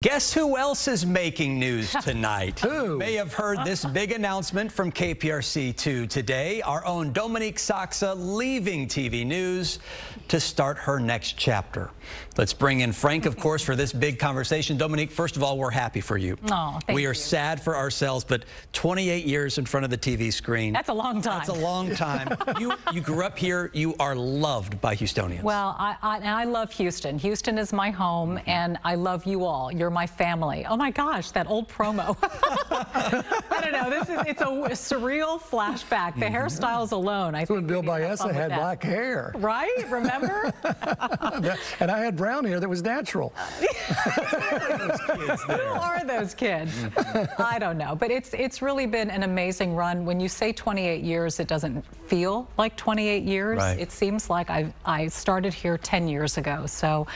Guess who else is making news tonight? who? You may have heard this big announcement from KPRC2 today. Our own Dominique Sachse leaving TV News to start her next chapter. Let's bring in Frank, of course, for this big conversation. Dominique, first of all, we're happy for you. Oh, thank we are you. sad for ourselves, but 28 years in front of the TV screen. That's a long time. That's a long time. you, you grew up here. You are loved by Houstonians. Well, I, I, and I love Houston. Houston is my home, mm-hmm. and I love you all. You're my family. Oh my gosh, that old promo. I don't know. This is it's a surreal flashback. The mm-hmm. hairstyles alone, I think. when Bill we can have fun Balleza with had black hair. Right? Remember? and I had brown hair that was natural. Who are those kids? I don't know, but it's it's really been an amazing run. When you say 28 years, it doesn't feel like 28 years. Right. It seems like I I started here 10 years ago. So,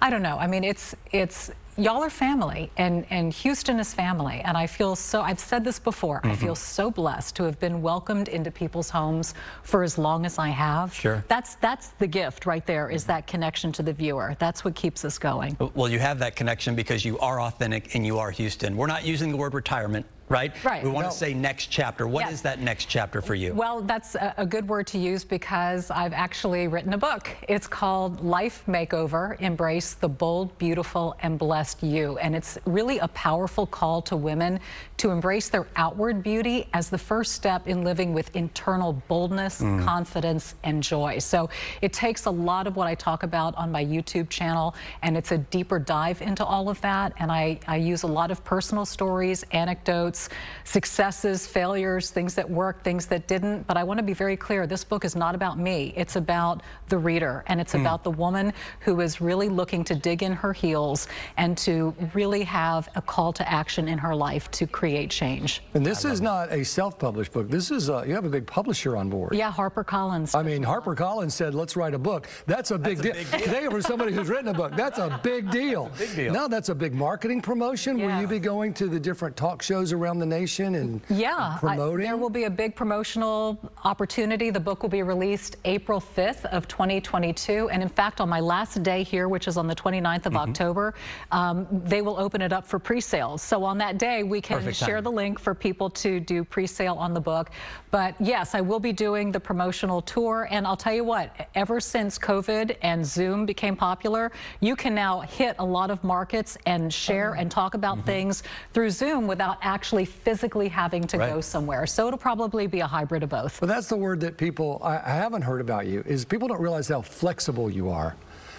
I don't know. I mean, it's it's y'all are family, and and Houston is family, and I feel so. I've said this before. I feel mm-hmm. so blessed to have been welcomed into people's homes for as long as I have. Sure. That's that's the gift right there. Is that connection to the viewer? That's what keeps us going. Well, you have that connection because you are authentic and you are Houston. We're not using the word retirement, right? Right. We want No. to say next chapter. What is Yes. that next chapter for you? Well, that's a, a good word to use because I've actually written a book. It's called Life Makeover Embrace the Bold, Beautiful, and Blessed You. And it's really a powerful call to women to embrace their outward beauty as the first step in living with internal boldness, mm. confidence, and joy. So it takes a lot of what I talk about on my YouTube channel, and it's a deeper dive into all of that. And I, I use a lot of personal stories, anecdotes, successes, failures, things that worked, things that didn't. But I want to be very clear this book is not about me, it's about the reader, and it's hmm. about the woman who is really looking to dig in her heels and to really have a call to action in her life to create change. And this is not a self-published book. This is a, you have a big publisher on board. Yeah, HarperCollins. I mean, HarperCollins said, let's write a book. That's a big a deal. big deal. Today, for somebody who's written a book, that's a big deal. big deal. Now, that's a big marketing promotion. Will you be going to the different talk shows around the nation and Yeah, I- promoting? there will be a big promotional opportunity. The book will be released April 5th of 2022, and in fact, on my last day here, which is on the 29th of Mm-hmm. October, um, they will open it up for pre-sales. So on that day, we can Perfect share time. the link for people to do pre-sale on the book. But yes, I will be doing the promotional tour, and I'll tell you what, ever since COVID and Zoom became popular, you can now hit a lot of markets and share and talk about Mm-hmm. things through Zoom without actually physically having to go somewhere. So it'll probably be a hybrid of both. But that's the word that people I, I haven't heard about you is people don't realize how flexible you are,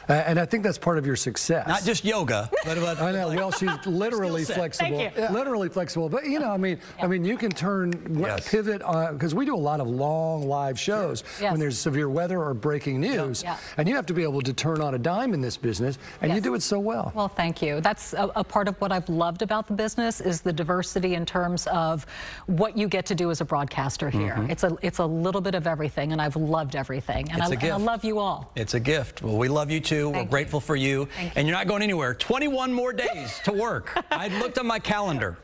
and I think that's part of your success. Not just yoga, but, but I know. Well, she's literally flexible. Thank you. Yeah. Literally flexible. But you know, I mean, I mean, you can turn w- Yes. pivot uh, because we do a lot of long live shows Yes. when there's severe weather or breaking news, Yeah. and you have to be able to turn on a dime in this business, and you do it so well. Well, thank you. That's a, a part of what I've loved about the business is the diversity in terms of what you get to do as a broadcaster here. Mm-hmm. It's a it's a little bit of everything, and I've loved everything, and, It's I, a and I love you all. It's a gift. Well, we love you too. We're Thank you. grateful for you. Thank you. And you're not going anywhere. 21 more days to work. I looked on my calendar.